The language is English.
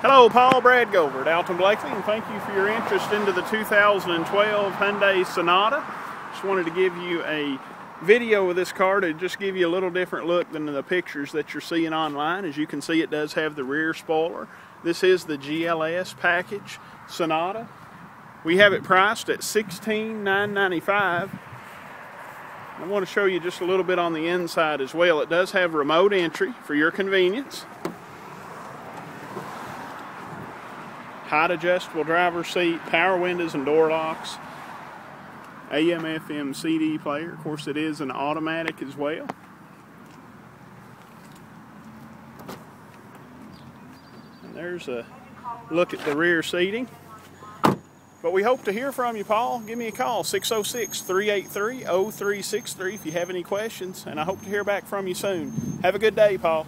Hello, Paul Bradgover at Alton Blakley, and thank you for your interest into the 2012 Hyundai Sonata. Just wanted to give you a video of this car to just give you a little different look than the pictures that you're seeing online. As you can see, it does have the rear spoiler. This is the GLS package Sonata. We have it priced at 16,995. I want to show you just a little bit on the inside as well. It does have remote entry for your convenience. Height adjustable driver seat, power windows and door locks, AM FM CD player. Of course, it is an automatic as well. And there's a look at the rear seating. But we hope to hear from you, Paul. Give me a call, 606 383 0363 if you have any questions. And I hope to hear back from you soon. Have a good day, Paul.